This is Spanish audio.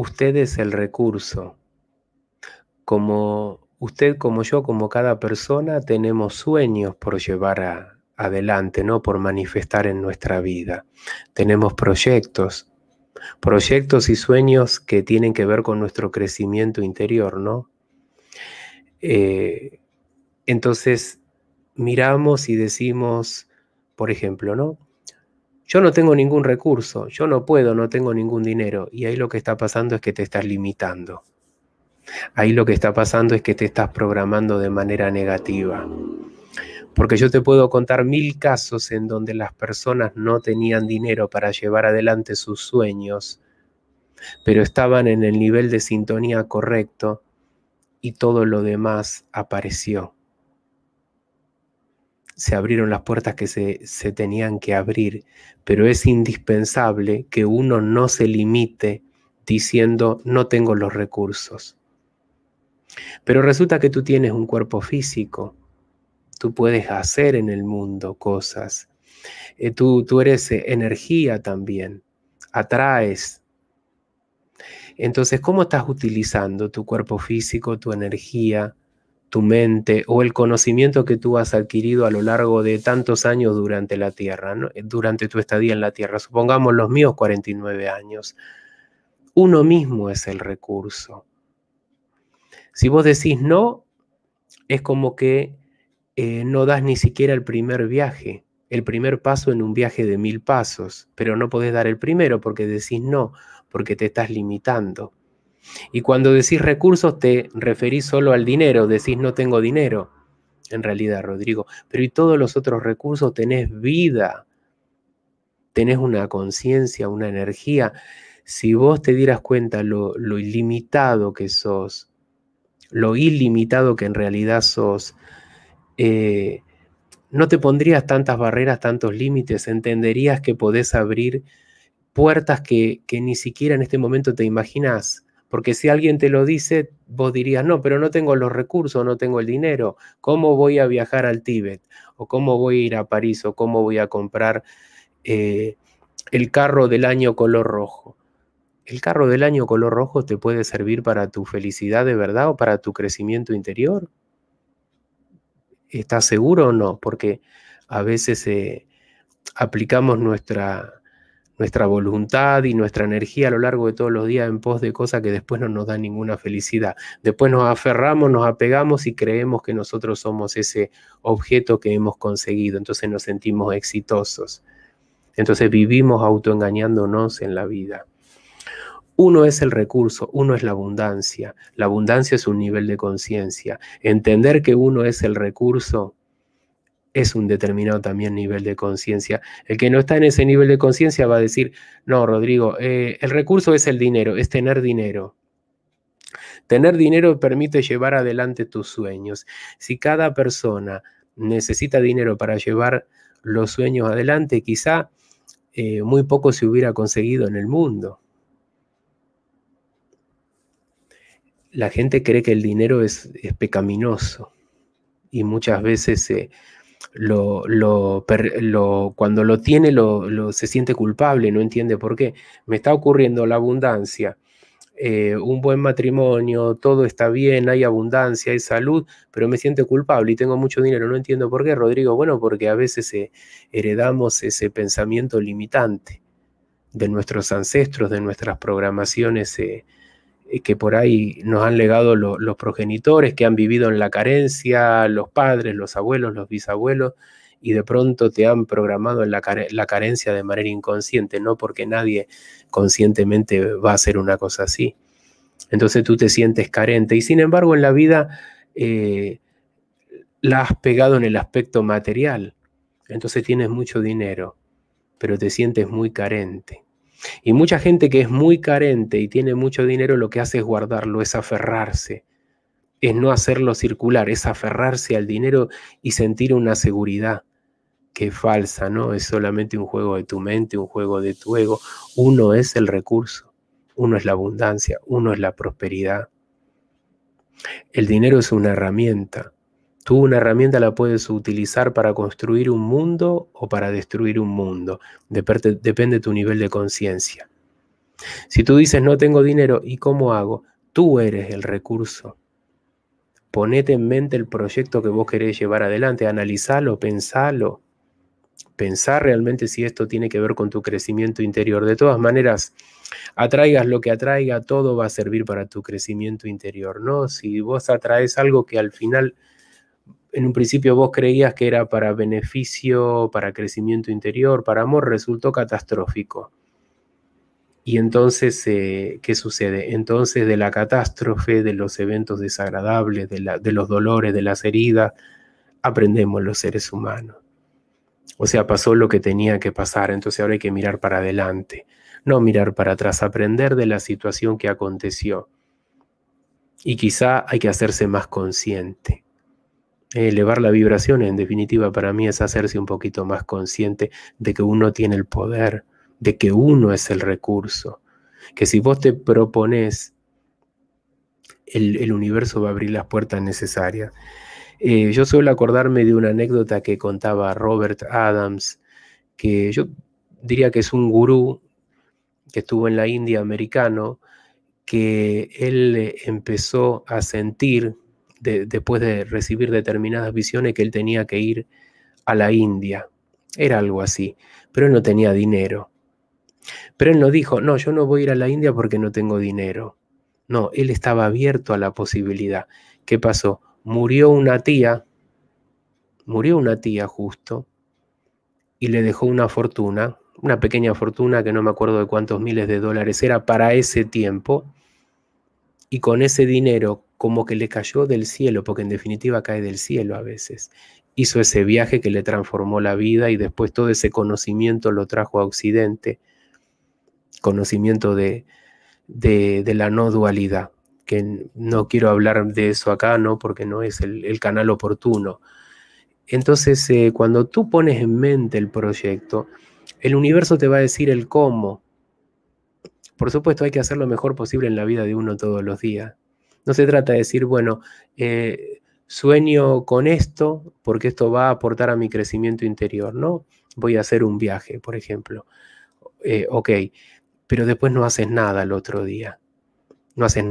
usted es el recurso. Como usted, como yo, como cada persona, tenemos sueños por llevar adelante, ¿no? Por manifestar en nuestra vida. Tenemos proyectos, proyectos y sueños que tienen que ver con nuestro crecimiento interior, ¿no? Eh, entonces, miramos y decimos, por ejemplo, ¿no? Yo no tengo ningún recurso, yo no puedo, no tengo ningún dinero. Y ahí lo que está pasando es que te estás limitando. Ahí lo que está pasando es que te estás programando de manera negativa. Porque yo te puedo contar mil casos en donde las personas no tenían dinero para llevar adelante sus sueños, pero estaban en el nivel de sintonía correcto y todo lo demás apareció se abrieron las puertas que se, se, tenían que abrir, pero es indispensable que uno no se limite diciendo no tengo los recursos. Pero resulta que tú tienes un cuerpo físico, tú puedes hacer en el mundo cosas, eh, tú, tú eres eh, energía también, atraes. Entonces, ¿cómo estás utilizando tu cuerpo físico, tu energía, tu mente o el conocimiento que tú has adquirido a lo largo de tantos años durante la Tierra, eh, durante tu estadía en la Tierra. Supongamos los míos 49 años. Uno mismo es el recurso. Si vos decís no, es como que eh, no das ni siquiera el primer viaje, el primer paso en un viaje de mil pasos, pero no podés dar el primero porque decís no, porque te estás limitando. Y cuando decís recursos te referís solo al dinero, decís no tengo dinero, en realidad, Rodrigo, pero y todos los otros recursos tenés vida, tenés una conciencia, una energía. Si vos te dieras cuenta lo, ilimitado que sos, lo ilimitado que en realidad sos, eh, no te pondrías tantas barreras, tantos límites, entenderías que podés abrir puertas que, que ni siquiera en este momento te imaginas. Porque si alguien te lo dice, vos dirías, no, pero no tengo los recursos, no tengo el dinero. ¿Cómo voy a viajar al Tíbet? ¿O cómo voy a ir a París? ¿O cómo voy a comprar eh, el carro del año color rojo? ¿El carro del año color rojo te puede servir para tu felicidad de verdad o para tu crecimiento interior? ¿Estás seguro o no? Porque a veces eh, aplicamos nuestra, nuestra voluntad y nuestra energía a lo largo de todos los días en pos de cosas que después no nos dan ninguna felicidad. Después nos aferramos, nos apegamos y creemos que nosotros somos ese objeto que hemos conseguido. Entonces nos sentimos exitosos. Entonces vivimos autoengañándonos en la vida. Uno es el recurso, uno es la abundancia. La abundancia es un nivel de conciencia. Entender que uno es el recurso es un determinado también nivel de conciencia. El que no está en ese nivel de conciencia va a decir, no, Rodrigo, eh, el recurso es el dinero, es tener dinero. Tener dinero permite llevar adelante tus sueños. Si cada persona necesita dinero para llevar los sueños adelante, quizá eh, muy poco se hubiera conseguido en el mundo. la gente cree que el dinero es, pecaminoso y muchas veces lo, cuando lo tiene lo, se siente culpable, no entiende por qué. Me está ocurriendo la abundancia, eh, un buen matrimonio, todo está bien, hay abundancia, hay salud, pero me siento culpable y tengo mucho dinero, no entiendo por qué, Rodrigo. Bueno, porque a veces eh, heredamos ese pensamiento limitante de nuestros ancestros, de nuestras programaciones eh, que por ahí nos han legado los progenitores que han vivido en la carencia, los padres, los abuelos, los bisabuelos, y de pronto te han programado en la, carencia de manera inconsciente, no porque nadie conscientemente va a hacer una cosa así. Entonces tú te sientes carente y sin embargo en la vida eh, la has pegado en el aspecto material. Entonces tienes mucho dinero, pero te sientes muy carente. Y mucha gente que es muy carente y tiene mucho dinero lo que hace es guardarlo, es aferrarse, es no hacerlo circular, es aferrarse al dinero y sentir una seguridad que es falsa, ¿no? Es solamente un juego de tu mente, un juego de tu ego. Uno es el recurso, uno es la abundancia, uno es la prosperidad. El dinero es una herramienta, Tú una herramienta la puedes utilizar para construir un mundo o para destruir un mundo. Depende, de tu nivel de conciencia. Si tú dices no tengo dinero, ¿y cómo hago? Tú eres el recurso. Ponete en mente el proyecto que vos querés llevar adelante, analizalo, pensalo. Pensar realmente si esto tiene que ver con tu crecimiento interior. De todas maneras, atraigas lo que atraiga, todo va a servir para tu crecimiento interior, ¿no? Si vos atraes algo que al final, en un principio vos creías que era para beneficio, para crecimiento interior, para amor, resultó catastrófico. Y entonces, eh, ¿qué sucede? Entonces de la catástrofe, de los eventos desagradables, de, de los dolores, de las heridas, aprendemos los seres humanos. O sea, pasó lo que tenía que pasar, entonces ahora hay que mirar para adelante, no mirar para atrás, aprender de la situación que aconteció. Y quizá hay que hacerse más consciente. Elevar la vibración, en definitiva, para mí es hacerse un poquito más consciente de que uno tiene el poder, de que uno es el recurso, que si vos te propones, el, universo va a abrir las puertas necesarias. Eh, yo suelo acordarme de una anécdota que contaba Robert Adams, que yo diría que es un gurú que estuvo en la India americano, que él empezó a sentir, después de recibir determinadas visiones, que él tenía que ir a la India. Era algo así, pero él no tenía dinero. Pero él no dijo, no, yo no voy a ir a la India porque no tengo dinero. No, él estaba abierto a la posibilidad. ¿Qué pasó? Murió una tía, murió una tía justo, y le dejó una fortuna, una pequeña fortuna que no me acuerdo de cuántos miles de dólares era para ese tiempo, y con ese dinero como que le cayó del cielo, porque en definitiva cae del cielo a veces, hizo ese viaje que le transformó la vida y después todo ese conocimiento lo trajo a Occidente conocimiento de, de, la no dualidad, que no quiero hablar de eso acá, ¿no? Porque no es el, canal oportuno. Entonces, eh, cuando tú pones en mente el proyecto, el universo te va a decir el cómo. Por supuesto, hay que hacer lo mejor posible en la vida de uno todos los días. No se trata de decir, bueno, eh, sueño con esto porque esto va a aportar a mi crecimiento interior, ¿no? Voy a hacer un viaje, por ejemplo. Eh, ok, pero después no haces nada el otro día. No haces